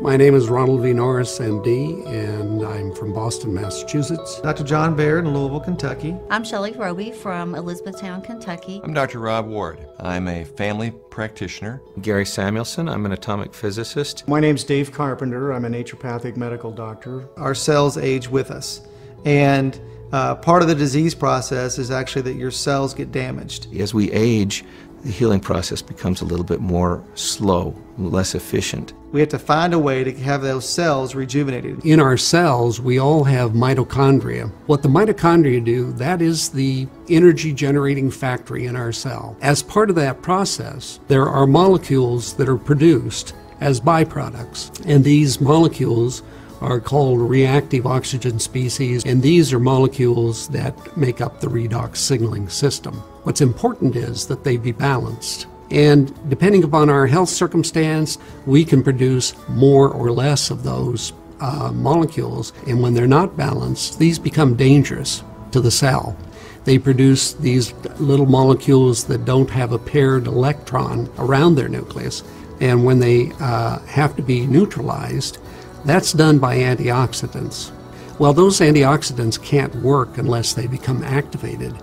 My name is Ronald V. Norris, MD, and I'm from Boston, Massachusetts. Dr. John Baird in Louisville, Kentucky. I'm Shelley Roby from Elizabethtown, Kentucky. I'm Dr. Rob Ward. I'm a family practitioner. Gary Samuelson, I'm an atomic physicist. My name's Dave Carpenter. I'm a naturopathic medical doctor. Our cells age with us. And uh, part of the disease process is actually that your cells get damaged. As we age, the healing process becomes a little bit more slow, less efficient. We have to find a way to have those cells rejuvenated. In our cells, we all have mitochondria. What the mitochondria do, that is the energy generating factory in our cell. As part of that process, there are molecules that are produced as byproducts, and these molecules are called reactive oxygen species, and these are molecules that make up the redox signaling system. What's important is that they be balanced. And depending upon our health circumstance, we can produce more or less of those uh, molecules. And when they're not balanced, these become dangerous to the cell. They produce these little molecules that don't have a paired electron around their nucleus. And when they uh, have to be neutralized, that's done by antioxidants. Well, those antioxidants can't work unless they become activated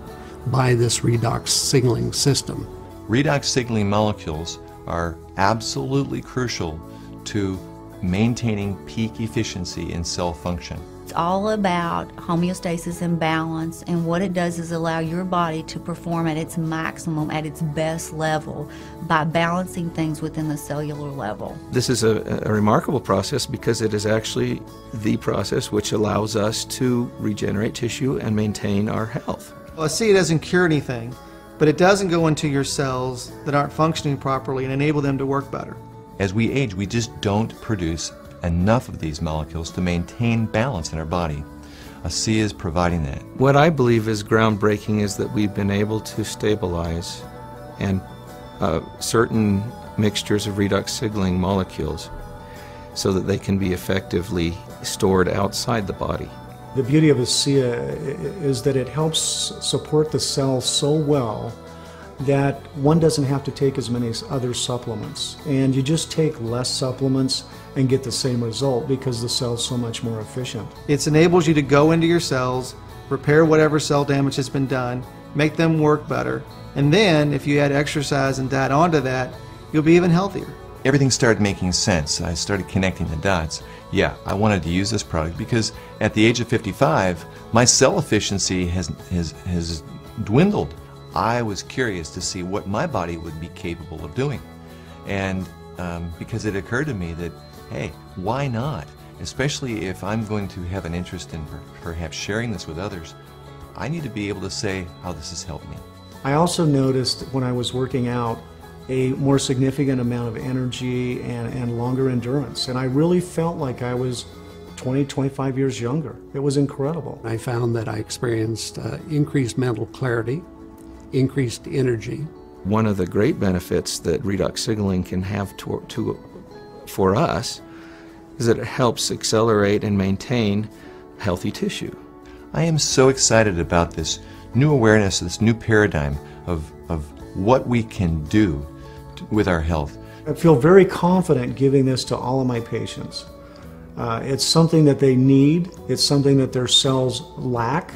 by this redox signaling system. Redox signaling molecules are absolutely crucial to maintaining peak efficiency in cell function. It's all about homeostasis and balance, and what it does is allow your body to perform at its maximum, at its best level, by balancing things within the cellular level. This is a, a remarkable process because it is actually the process which allows us to regenerate tissue and maintain our health. Well, ASEA doesn't cure anything, but it doesn't go into your cells that aren't functioning properly and enable them to work better. As we age, we just don't produce enough of these molecules to maintain balance in our body. ASEA is providing that. What I believe is groundbreaking is that we've been able to stabilize and uh, certain mixtures of redox signaling molecules so that they can be effectively stored outside the body. The beauty of ASEA is that it helps support the cell so well that one doesn't have to take as many other supplements. And you just take less supplements and get the same result because the cell's so much more efficient. It enables you to go into your cells, repair whatever cell damage has been done, make them work better, and then if you add exercise and diet onto that, you'll be even healthier. Everything started making sense. I started connecting the dots. Yeah, I wanted to use this product because at the age of 55, my cell efficiency has, has, has dwindled. I was curious to see what my body would be capable of doing. And um, because it occurred to me that, hey, why not? Especially if I'm going to have an interest in perhaps sharing this with others, I need to be able to say how this has helped me. I also noticed when I was working out a more significant amount of energy and, and longer endurance. And I really felt like I was 20, 25 years younger. It was incredible. I found that I experienced uh, increased mental clarity, increased energy. One of the great benefits that redox signaling can have to, to, for us is that it helps accelerate and maintain healthy tissue. I am so excited about this new awareness, this new paradigm of, of what we can do to, with our health. I feel very confident giving this to all of my patients. Uh, it's something that they need, it's something that their cells lack,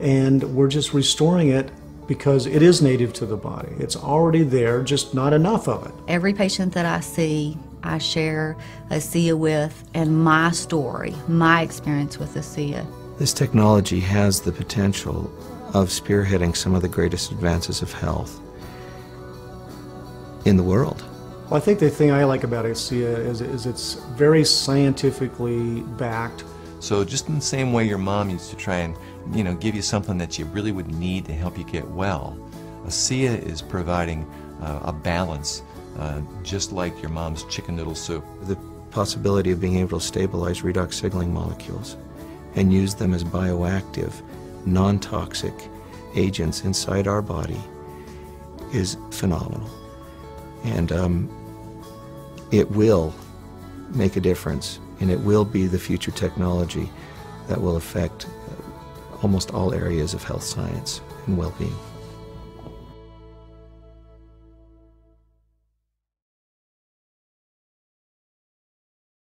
and we're just restoring it because it is native to the body. It's already there, just not enough of it. Every patient that I see, I share ASEA with and my story, my experience with ASEA. This technology has the potential of spearheading some of the greatest advances of health in the world. Well, I think the thing I like about ASEA is, is it's very scientifically backed. So just in the same way your mom used to try and you know, give you something that you really would need to help you get well. ASEA is providing uh, a balance, uh, just like your mom's chicken noodle soup. The possibility of being able to stabilize redox signaling molecules and use them as bioactive, non-toxic agents inside our body is phenomenal. And um, it will make a difference, and it will be the future technology that will affect almost all areas of health science and well being.